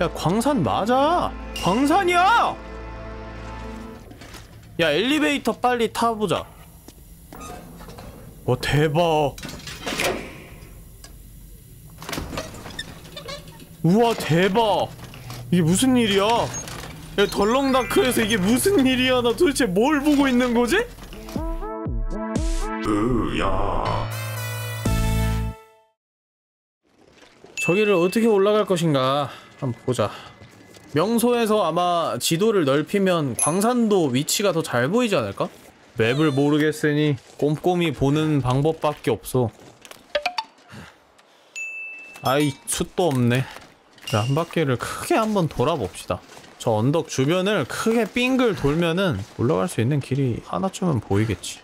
야 광산 맞아? 광산이야! 야 엘리베이터 빨리 타보자. 와 대박. 우와 대박. 이게 무슨 일이야? 야 덜렁다크에서 이게 무슨 일이야? 나 도대체 뭘 보고 있는 거지? 으야. 저기를 어떻게 올라갈 것인가 한번 보자. 명소에서 아마 지도를 넓히면 광산도 위치가 더 잘 보이지 않을까? 맵을 모르겠으니 꼼꼼히 보는 방법밖에 없어. 아이 숫도 없네. 자, 한 바퀴를 크게 한번 돌아봅시다. 저 언덕 주변을 크게 빙글 돌면은 올라갈 수 있는 길이 하나쯤은 보이겠지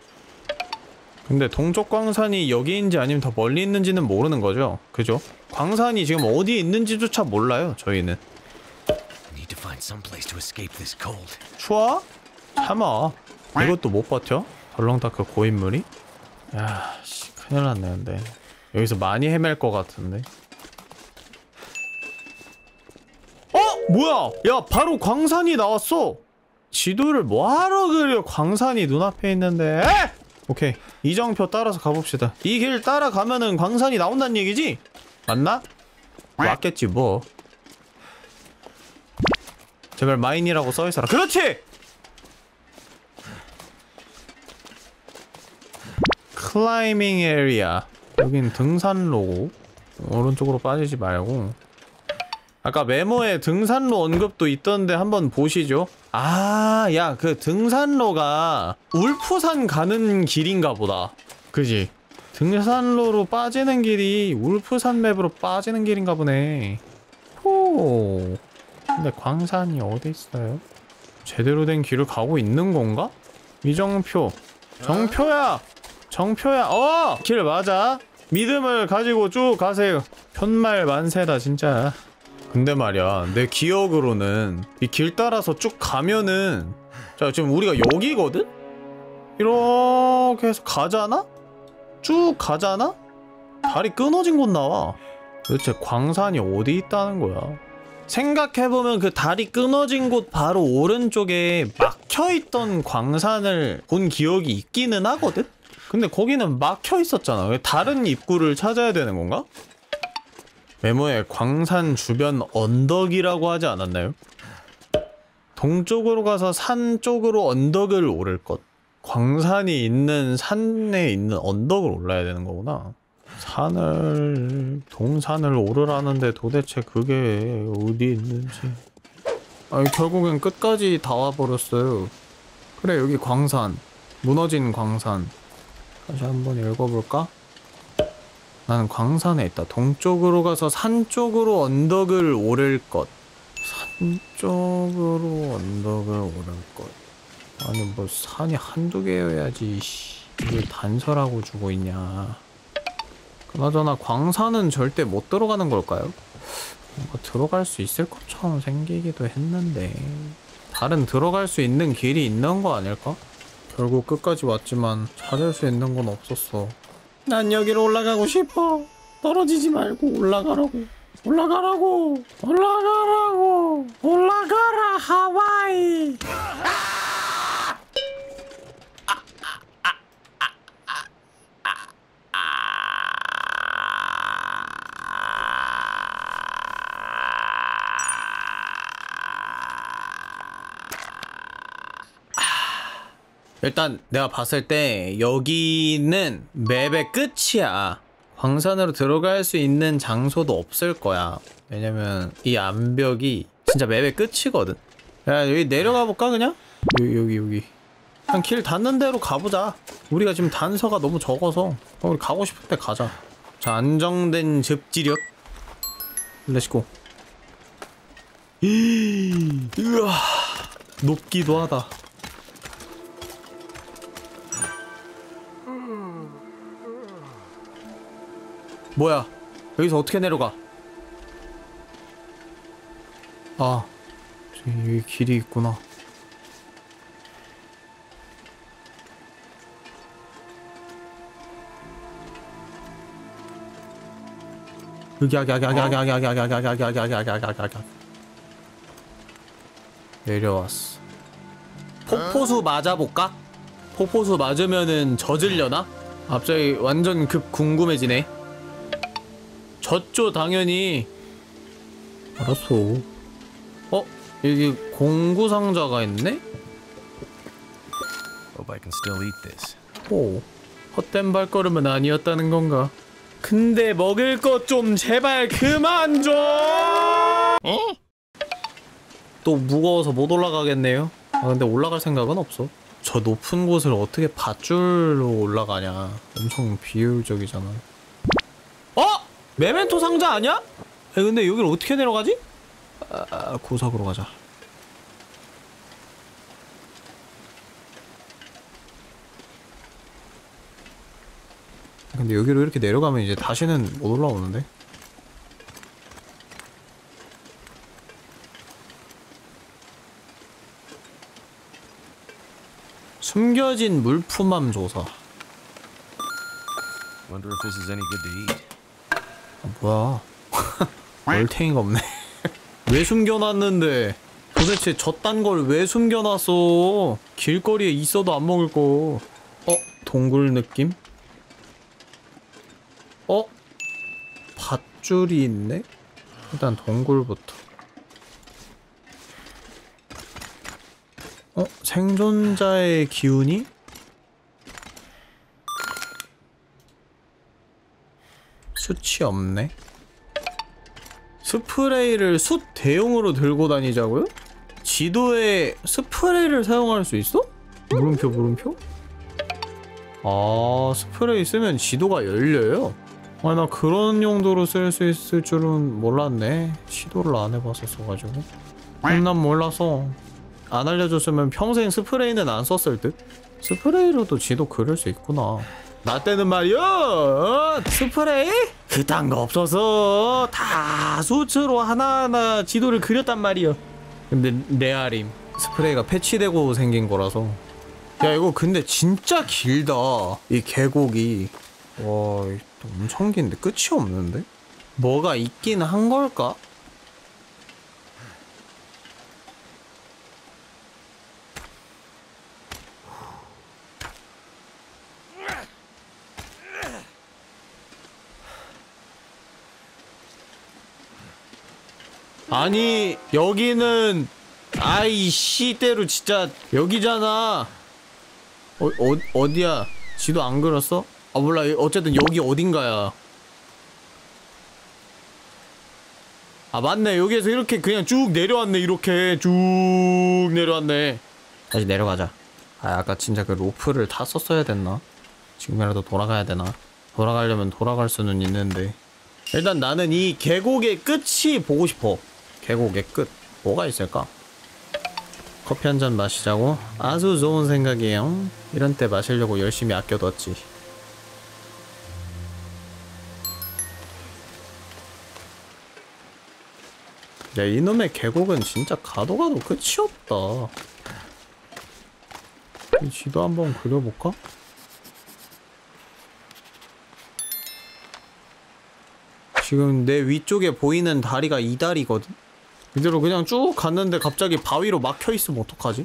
근데 동쪽 광산이 여기인지 아니면 더 멀리 있는지는 모르는 거죠 그죠? 광산이 지금 어디에 있는지조차 몰라요 저희는. 추워? 참아 이것도 못 버텨? 덜렁다크 고인물이? 야 씨 큰일 났네 근데 여기서 많이 헤맬 것 같은데 어? 뭐야 야 바로 광산이 나왔어 지도를 뭐하러 그려 광산이 눈앞에 있는데 에! 오케이. 이정표 따라서 가봅시다. 이 길 따라가면은 광산이 나온다는 얘기지? 맞나? 맞겠지 뭐. 제발 mine이라고 써있어라. 그렇지! climbing area. 여긴 등산로고 오른쪽으로 빠지지 말고 아까 메모에 등산로 언급도 있던데 한번 보시죠 아, 야, 그 등산로가 울프산 가는 길인가 보다. 그지? 등산로로 빠지는 길이 울프산 맵으로 빠지는 길인가 보네. 호. 근데 광산이 어디 있어요? 제대로 된 길을 가고 있는 건가? 이정표. 정표야! 정표야! 어! 길 맞아. 믿음을 가지고 쭉 가세요. 편말 만세다, 진짜. 근데 말이야 내 기억으로는 이 길 따라서 쭉 가면은 자 지금 우리가 여기거든? 이렇게 해서 가잖아? 쭉 가잖아? 다리 끊어진 곳 나와 도대체 광산이 어디 있다는 거야 생각해보면 그 다리 끊어진 곳 바로 오른쪽에 막혀있던 광산을 본 기억이 있기는 하거든? 근데 거기는 막혀있었잖아 왜 다른 입구를 찾아야 되는 건가? 메모에 광산 주변 언덕이라고 하지 않았나요? 동쪽으로 가서 산 쪽으로 언덕을 오를 것. 광산이 있는 산에 있는 언덕을 올라야 되는 거구나. 산을 동산을 오르라는데 도대체 그게 어디 있는지. 아니 결국엔 끝까지 다 와버렸어요. 그래 여기 광산 무너진 광산. 다시 한번 읽어볼까? 나는 광산에 있다. 동쪽으로 가서 산 쪽으로 언덕을 오를 것. 산 쪽으로 언덕을 오를 것. 아니 뭐 산이 한두 개여야지 씨. 이걸 단서라고 주고 있냐. 그나저나 광산은 절대 못 들어가는 걸까요? 뭔가 들어갈 수 있을 것처럼 생기기도 했는데 다른 들어갈 수 있는 길이 있는 거 아닐까? 결국 끝까지 왔지만 찾을 수 있는 건 없었어. 난 여기로 올라가고 싶어. 떨어지지 말고 올라가라고. 올라가라고. 올라가라고. 올라가라 하와이. 일단 내가 봤을 때 여기는 맵의 끝이야. 광산으로 들어갈 수 있는 장소도 없을 거야. 왜냐면 이 암벽이 진짜 맵의 끝이거든. 야 여기 내려가 볼까 그냥? 여기 여기 여기. 그냥 길 닿는 대로 가보자. 우리가 지금 단서가 너무 적어서 어, 우리 가고 싶을 때 가자. 자 안정된 접지력. let's go. 으아 높기도 하다. 뭐야? 여기서 어떻게 내려가? 아, 여기 길이 있구나. 여기 여기 여기 여기 여기 여기 여기 여기 여기 여기 여기 여기 여기 여기 여기 내려왔어 폭포수 맞아볼까? 폭포수 맞으면은 젖으려나? 갑자기 완전 급 궁금해지네 젖죠 당연히 알았어 어? 여기 공구 상자가 있네? Still eat this. 오 헛된 발걸음은 아니었다는 건가 근데 먹을 것 좀 제발 그만 좀! 또 무거워서 못 올라가겠네요 아 근데 올라갈 생각은 없어 저 높은 곳을 어떻게 밧줄로 올라가냐 엄청 비효율적이잖아 어? 메멘토 상자 아니야? 야, 근데 여기를 어떻게 내려가지? 아, 아, 구석으로 가자 근데 여기로 이렇게 내려가면 이제 다시는 못 올라오는데 숨겨진 물품함 조사 Wonder if this is any good to eat. 아, 뭐야 얼탱이가 없네 왜 숨겨놨는데 도대체 저딴 걸 왜 숨겨놨어 길거리에 있어도 안 먹을 거 어? 동굴 느낌? 어? 밧줄이 있네? 일단 동굴부터 어? 생존자의 기운이? 숯이 없네. 스프레이를 숯 대용으로 들고 다니자고요? 지도에 스프레이를 사용할 수 있어? 물음표 물음표? 아 스프레이 쓰면 지도가 열려요? 아 나 그런 용도로 쓸 수 있을 줄은 몰랐네 시도를 안 해봤었어가지고 난 몰라서 안 알려줬으면 평생 스프레이는 안 썼을 듯? 스프레이로도 지도 그릴 수 있구나 나 때는 말이야 어? 스프레이? 그딴 거 없어서 다 수치로 하나하나 지도를 그렸단 말이야 근데 레아림 스프레이가 패치되고 생긴 거라서 야 이거 근데 진짜 길다 이 계곡이 와 엄청 긴데 끝이 없는데? 뭐가 있긴 한 걸까? 아니 여기는 아이 씨대로 진짜 여기잖아. 어, 어 어디야? 지도 안 그렸어? 아 몰라. 어쨌든 여기 어딘가야. 아 맞네. 여기에서 이렇게 그냥 쭉 내려왔네 이렇게. 쭉 내려왔네. 다시 내려가자. 아 아까 진짜 그 로프를 탔었어야 됐나? 지금이라도 돌아가야 되나? 돌아가려면 돌아갈 수는 있는데. 일단 나는 이 계곡의 끝이 보고 싶어 계곡의 끝 뭐가 있을까? 커피 한 잔 마시자고? 아주 좋은 생각이에요 이런 때 마시려고 열심히 아껴뒀지 야 이놈의 계곡은 진짜 가도 가도 끝이 없다 이 지도 한번 그려볼까? 지금 내 위쪽에 보이는 다리가 이 다리거든? 이대로 그냥 쭉 갔는데 갑자기 바위로 막혀있으면 어떡하지?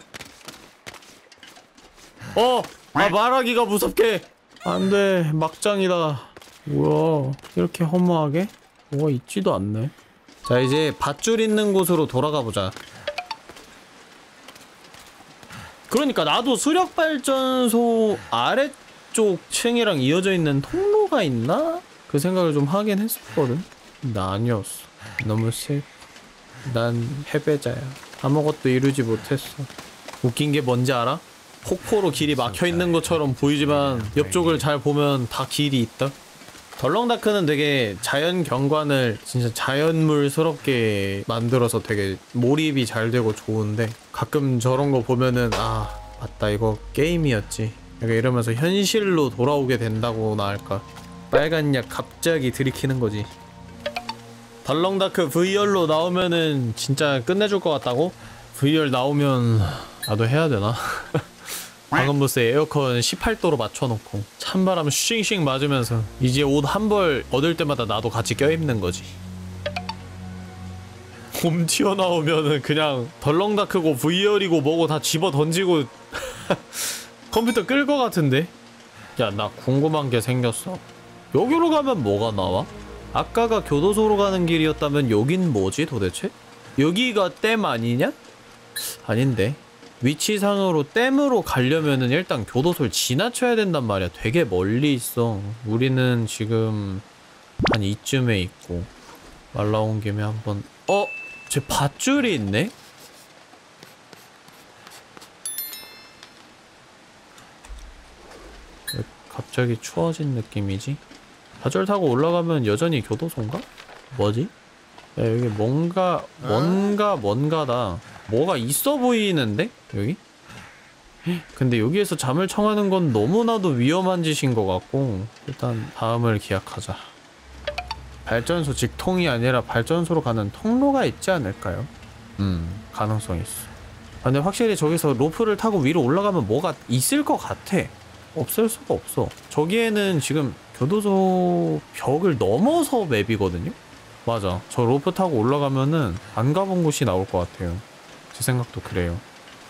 어! 아 말하기가 무섭게! 안돼 막장이다 뭐야 이렇게 허무하게? 뭐가 있지도 않네 자 이제 밧줄 있는 곳으로 돌아가 보자 그러니까 나도 수력발전소 아래쪽 층이랑 이어져 있는 통로가 있나? 그 생각을 좀 하긴 했었거든 근데 아니었어 너무 슬. 난 패배자야. 아무것도 이루지 못했어. 웃긴 게 뭔지 알아? 폭포로 길이 막혀 있는 것처럼 보이지만 옆쪽을 잘 보면 다 길이 있다. 덜렁다크는 되게 자연 경관을 진짜 자연물스럽게 만들어서 되게 몰입이 잘 되고 좋은데 가끔 저런 거 보면은 아 맞다. 이거 게임이었지. 약간 이러면서 현실로 돌아오게 된다고나 할까? 빨간 약 갑자기 들이키는 거지 덜렁다크 VR로 나오면은 진짜 끝내줄 것 같다고? VR 나오면 나도 해야 되나? 방금 부스에 에어컨 18도로 맞춰놓고 찬바람 쉥쉥 맞으면서 이제 옷 한 벌 얻을 때마다 나도 같이 껴입는 거지 곰 튀어나오면은 그냥 덜렁다 크고 VR이고 뭐고 다 집어 던지고 컴퓨터 끌거 같은데? 야, 나 궁금한 게 생겼어. 여기로 가면 뭐가 나와? 아까가 교도소로 가는 길이었다면 여긴 뭐지 도대체? 여기가 댐 아니냐? 아닌데. 위치상으로 댐으로 가려면은 일단 교도소를 지나쳐야 된단 말이야. 되게 멀리 있어. 우리는 지금 한 이쯤에 있고. 말 나온 김에 한번 어? 제 밧줄이 있네? 왜 갑자기 추워진 느낌이지? 밧줄 타고 올라가면 여전히 교도소인가? 뭐지? 야 여기 뭔가 뭔가 뭔가다 뭐가 있어 보이는데? 여기? 근데 여기에서 잠을 청하는 건 너무나도 위험한 짓인 것 같고 일단 다음을 기약하자 발전소 직통이 아니라 발전소로 가는 통로가 있지 않을까요? 음, 가능성 있어. 아, 근데 확실히 저기서 로프를 타고 위로 올라가면 뭐가 있을 것 같아. 없을 수가 없어. 저기에는 지금 교도소 벽을 넘어서 맵이거든요? 맞아. 저 로프 타고 올라가면은 안 가본 곳이 나올 것 같아요. 제 생각도 그래요.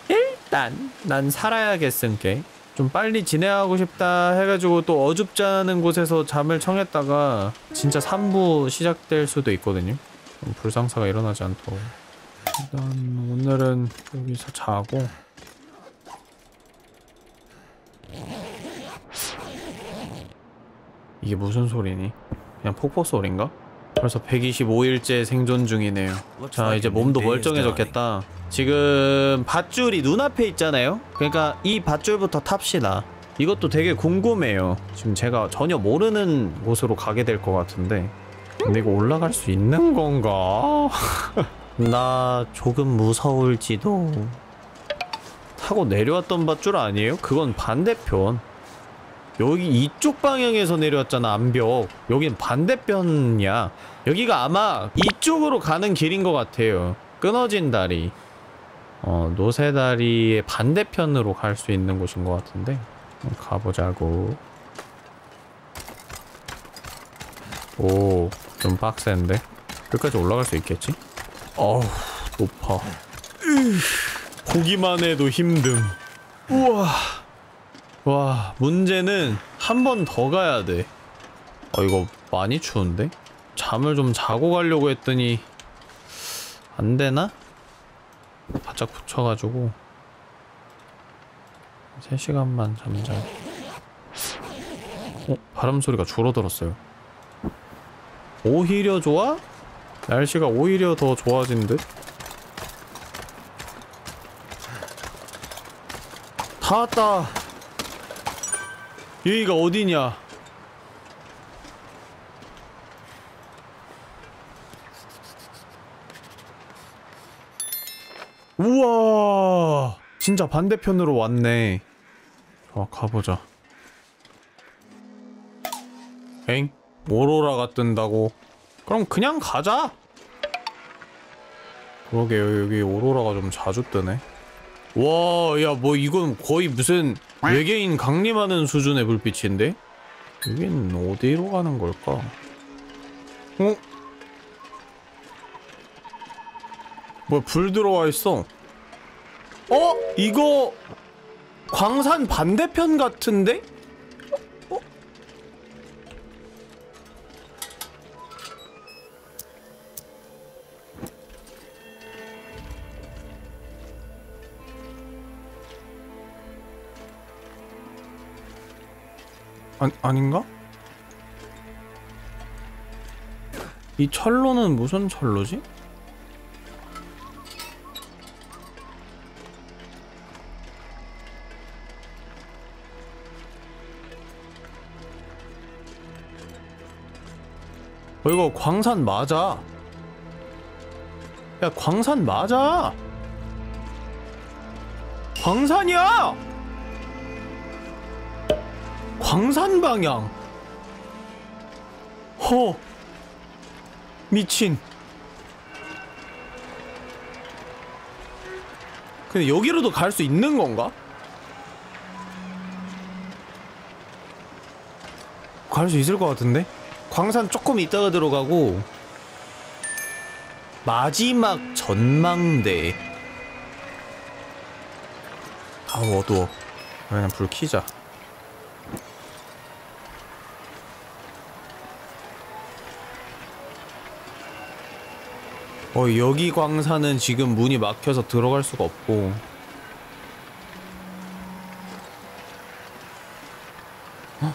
일단, 난 살아야겠음께. 좀 빨리 진행하고 싶다 해가지고 또 어줍지 않은 곳에서 잠을 청했다가 진짜 3부 시작될 수도 있거든요. 불상사가 일어나지 않도록. 일단 오늘은 여기서 자고 이게 무슨 소리니? 그냥 폭포 소린가? 벌써 125일째 생존 중이네요. 자 이제 몸도 멀쩡해졌겠다. 지금 밧줄이 눈앞에 있잖아요. 그러니까 이 밧줄부터 탑시다. 이것도 되게 궁금해요. 지금 제가 전혀 모르는 곳으로 가게 될 것 같은데. 근데 이거 올라갈 수 있는 건가? 나 조금 무서울지도. 타고 내려왔던 밧줄 아니에요? 그건 반대편. 여기 이쪽 방향에서 내려왔잖아 암벽. 여긴 반대편이야. 여기가 아마 이쪽으로 가는 길인 것 같아요. 끊어진 다리. 어 노새다리의 반대편으로 갈 수 있는 곳인 것 같은데 가보자고. 오 좀 빡센데? 끝까지 올라갈 수 있겠지? 어우 높아. 으, 보기만 해도 힘듦. 우와 와 문제는 한 번 더 가야 돼. 어 이거 많이 추운데? 잠을 좀 자고 가려고 했더니 안 되나? 바짝 붙여가지고 3시간만 잠자. 어? 바람 소리가 줄어들었어요. 오히려 좋아? 날씨가 오히려 더 좋아진 듯? 다 왔다! 여기가 어디냐? 우와! 진짜 반대편으로 왔네. 자, 가보자. 엥? 오로라가 뜬다고? 그럼 그냥 가자! 그러게요, 여기 오로라가 좀 자주 뜨네. 와, 야, 뭐 이건 거의 무슨 외계인 강림하는 수준의 불빛인데? 여긴 어디로 가는 걸까? 어? 뭐야, 불 들어와 있어. 어? 이거 광산 반대편 같은데? 아, 아닌가? 이 철로는 무슨 철로지? 어, 이거 광산 맞아. 야, 광산 맞아. 광산이야! 광산 방향. 허. 미친. 근데 여기로도 갈 수 있는 건가? 갈 수 있을 것 같은데? 광산 조금 있다가 들어가고 마지막 전망대. 아 어두워. 그냥 불 켜자. 어 여기 광산은 지금 문이 막혀서 들어갈 수가 없고. 헉,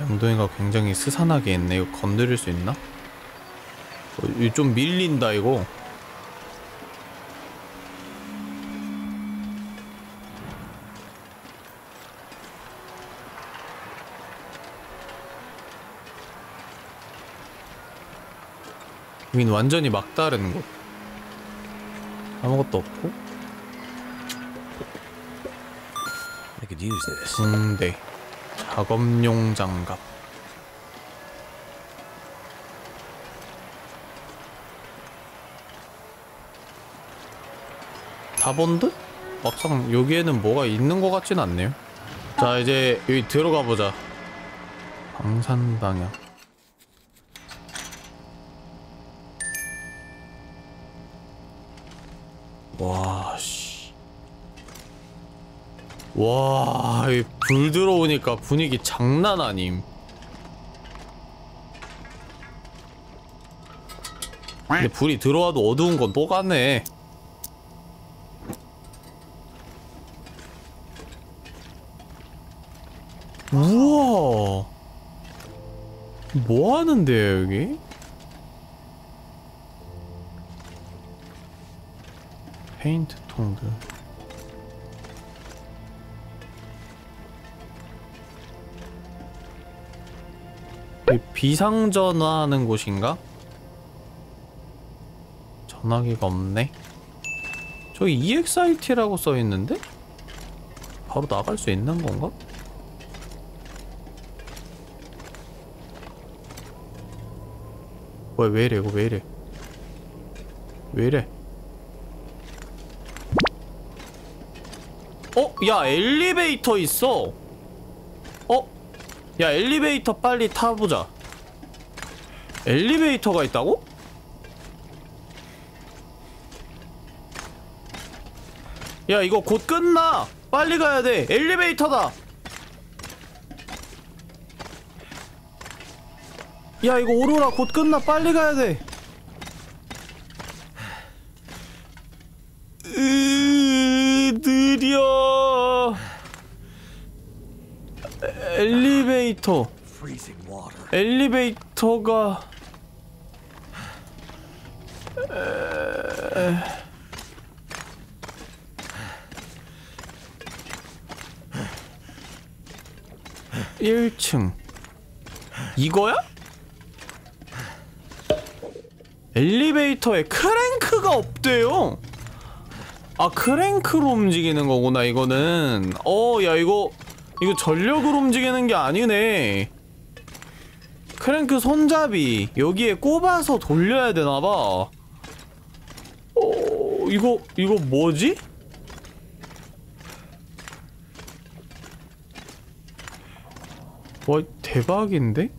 양동이가 굉장히 스산하게 했네. 이거 건드릴 수 있나? 어, 이거 좀 밀린다 이거 여긴 완전히 막다른 곳. 아무것도 없고. 붕대. 작업용 장갑. 다본 듯? 막상 여기에는 뭐가 있는 것 같진 않네요. 자 이제 여기 들어가 보자. 방산 방향 와, 씨. 와, 이불 들어오니까 분위기 장난 아님. 근데 불이 들어와도 어두운 건 똑같네. 우와. 뭐 하는데요, 여기? 페인트 통들. 이 비상전화하는 곳인가? 전화기가 없네. 저기 EXIT라고 써있는데? 바로 나갈 수 있는 건가? 뭐야 왜 이래 이거 왜 이래 왜 이래 어? 야 엘리베이터 있어. 어? 야 엘리베이터 빨리 타보자. 엘리베이터가 있다고? 야 이거 곧 끝나. 빨리 가야 돼. 엘리베이터다. 야 이거 오로라 곧 끝나. 빨리 가야 돼 으 느려 엘리베이터. 엘리베이터가 에... 1층 이거야? 엘리베이터에 크랭크가 없대요 아 크랭크로 움직이는 거구나 이거는 어야 이거 이거 전력으로 움직이는 게 아니네 크랭크 손잡이 여기에 꼽아서 돌려야 되나봐 어 이거 이거 뭐지? 와 대박인데?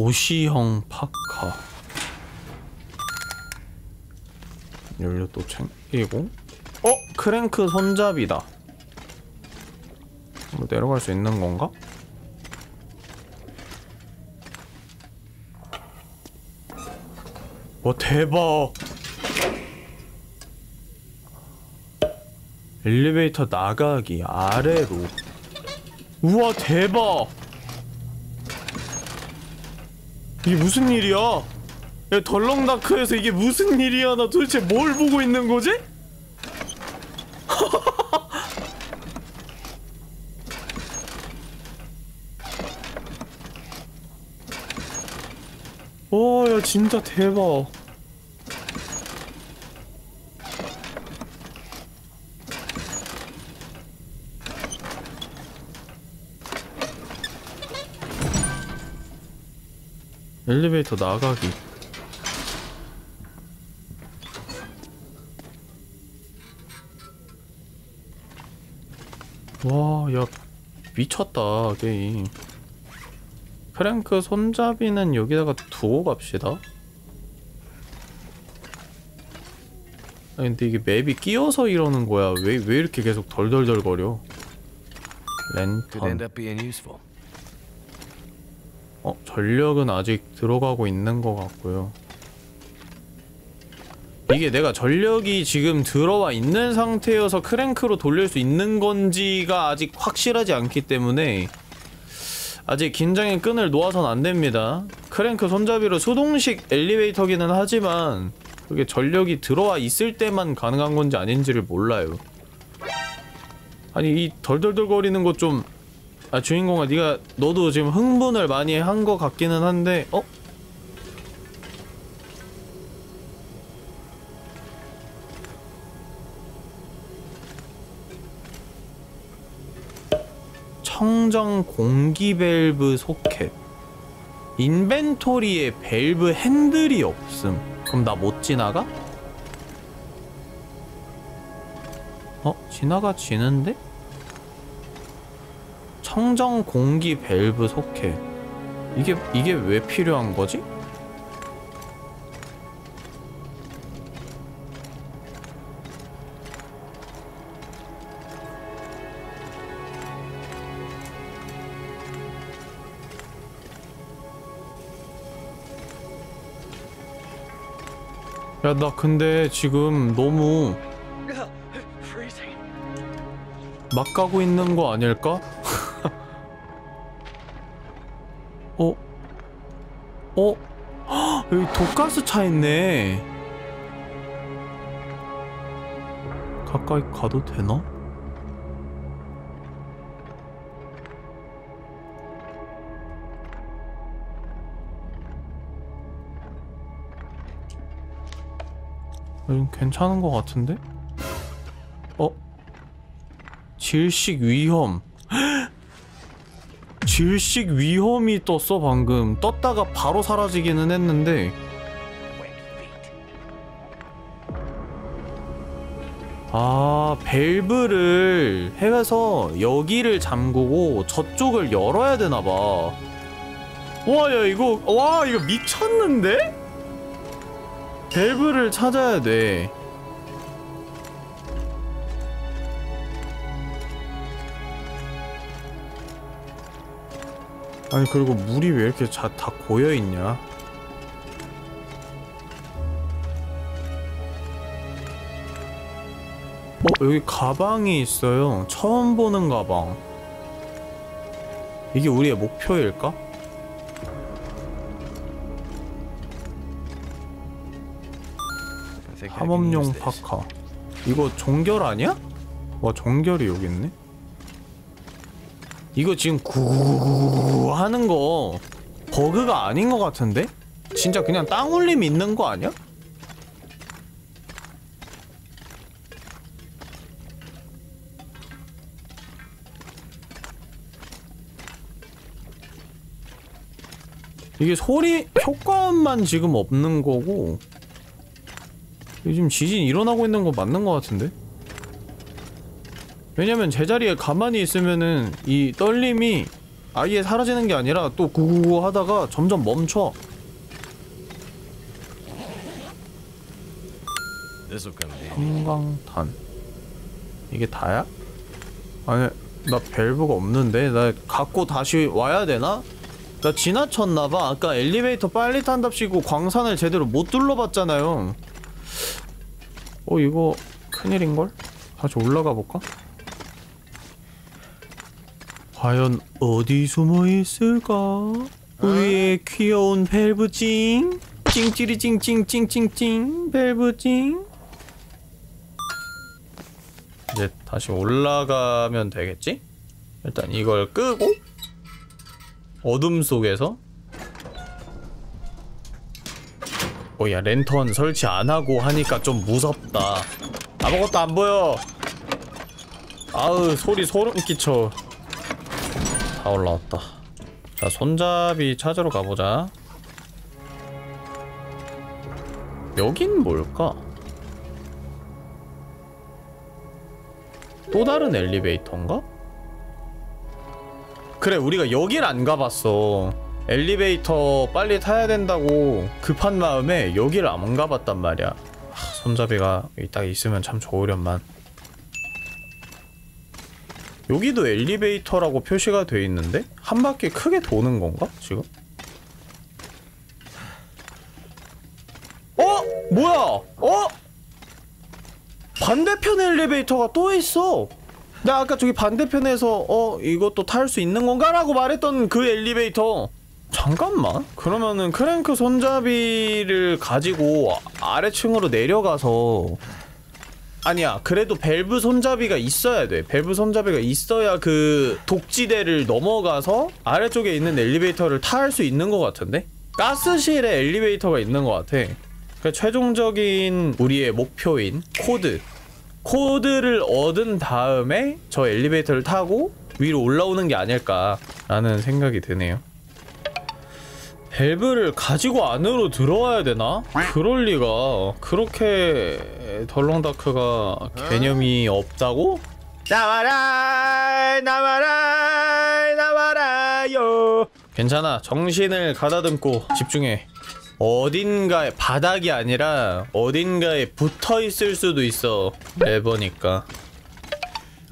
도시형 파카. 연료 또 챙기고. 어? 크랭크 손잡이다. 뭐 내려갈 수 있는 건가? 와 대박! 엘리베이터 나가기 아래로. 우와 대박 이게 무슨 일이야? 야 덜렁다크에서 이게 무슨 일이야? 나 도대체 뭘 보고 있는 거지? 와, 야 진짜 대박. 엘리베이터 나가기. 와 야 미쳤다 게임. 크랭크 손잡이는 여기다가 두고 갑시다. 아니 근데 이게 맵이 끼어서 이러는 거야. 왜, 왜 이렇게 계속 덜덜덜 거려? 랜턴. 어, 전력은 아직 들어가고 있는 것 같고요. 이게 내가 전력이 지금 들어와 있는 상태여서 크랭크로 돌릴 수 있는 건지가 아직 확실하지 않기 때문에 아직 긴장의 끈을 놓아선 안 됩니다. 크랭크 손잡이로 수동식 엘리베이터기는 하지만 그게 전력이 들어와 있을 때만 가능한 건지 아닌지를 몰라요. 아니 이 덜덜덜거리는 거좀 아 주인공아 네가 너도 지금 흥분을 많이 한거 같기는 한데 어? 청정 공기 밸브 소켓 인벤토리에 밸브 핸들이 없음 그럼 나 못 지나가? 어? 지나가지는데? 청정 공기 밸브 소켓 이게 이게 왜 필요한 거지? 야 나 근데 지금 너무. 막 가고 있는 거 아닐까? 어? 헉, 여기 독가스 차 있네. 가까이 가도 되나? 여긴 괜찮은 것 같은데? 어? 질식 위험. 질식 위험이 떴어 방금. 떴다가 바로 사라지기는 했는데. 아 밸브를 해서 여기를 잠그고 저쪽을 열어야 되나 봐. 와야 이거 와 이거 미쳤는데? 밸브를 찾아야 돼. 아니 그리고 물이 왜 이렇게 자, 다 고여 있냐? 어 여기 가방이 있어요. 처음 보는 가방. 이게 우리의 목표일까? 함업용. 파카. 이거 종결 아니야? 와 종결이 여기 있네. 이거 지금 구구구구구 하는 거 버그가 아닌 것 같은데? 진짜 그냥 땅 울림 있는 거 아니야? 이게 소리 효과음만 지금 없는 거고 요즘 지진 일어나고 있는 거 맞는 거 같은데? 왜냐면 제자리에 가만히 있으면은 이 떨림이 아예 사라지는 게 아니라 또 구구구 하다가 점점 멈춰. 형광탄 이게 다야? 아니 나 밸브가 없는데 나 갖고 다시 와야 되나? 나 지나쳤나봐 아까 엘리베이터 빨리 탄답시고 광산을 제대로 못 둘러봤잖아요 어 이거 큰일인걸? 다시 올라가 볼까? 과연 어디 숨어 있을까? 우리의 귀여운 밸브찡 찡찌리 찡찡찡찡찡 밸브찡 이제 다시 올라가면 되겠지? 일단 이걸 끄고 어둠 속에서 어야 랜턴 설치 안 하고 하니까 좀 무섭다. 아무것도 안 보여. 아우 소리 소름 끼쳐 다 올라왔다. 자 손잡이 찾으러 가보자. 여긴 뭘까? 또 다른 엘리베이터인가? 그래 우리가 여길 안 가봤어. 엘리베이터 빨리 타야 된다고 급한 마음에 여기를 안 가봤단 말이야. 하, 손잡이가 딱 있으면 참 좋으련만 여기도 엘리베이터라고 표시가 돼 있는데 한 바퀴 크게 도는 건가 지금? 어? 뭐야? 어? 반대편 엘리베이터가 또 있어. 나 아까 저기 반대편에서 어 이것도 탈 수 있는 건가 라고 말했던 그 엘리베이터. 잠깐만. 그러면은 크랭크 손잡이를 가지고 아래층으로 내려가서 아니야. 그래도 밸브 손잡이가 있어야 돼. 밸브 손잡이가 있어야 그 독지대를 넘어가서 아래쪽에 있는 엘리베이터를 탈 수 있는 것 같은데? 가스실에 엘리베이터가 있는 것 같아. 그 최종적인 우리의 목표인 코드. 코드를 얻은 다음에 저 엘리베이터를 타고 위로 올라오는 게 아닐까라는 생각이 드네요. 밸브를 가지고 안으로 들어와야 되나? 그럴 리가. 그렇게 덜렁다크가 개념이 없다고? 나와라 나와라 나와라요 괜찮아 정신을 가다듬고 집중해 어딘가에 바닥이 아니라 어딘가에 붙어 있을 수도 있어 레버니까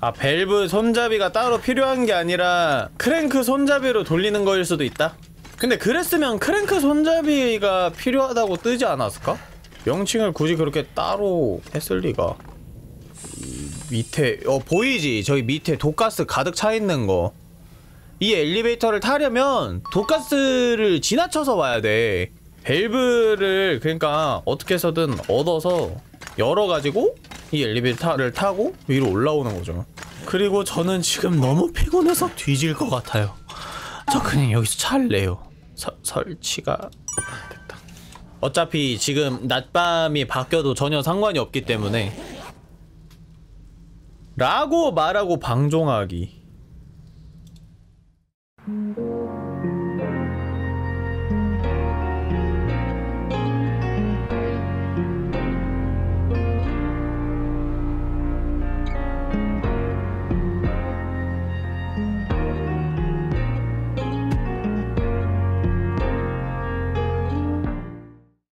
아 밸브 손잡이가 따로 필요한 게 아니라 크랭크 손잡이로 돌리는 거일 수도 있다 근데 그랬으면 크랭크 손잡이가 필요하다고 뜨지 않았을까? 명칭을 굳이 그렇게 따로 했을 리가 이 밑에 어 보이지 저기 밑에 독가스 가득 차 있는 거 이 엘리베이터를 타려면 독가스를 지나쳐서 와야 돼. 밸브를 그러니까 어떻게 해서든 얻어서 열어가지고 이 엘리베이터를 타고 위로 올라오는 거죠. 그리고 저는 지금 너무 피곤해서 뒤질 것 같아요. 저 그냥 여기서 잘래요. 서, 설치가 됐다. 어차피 지금 낮밤이 바뀌어도 전혀 상관이 없기 때문에 라고 말하고 방종하기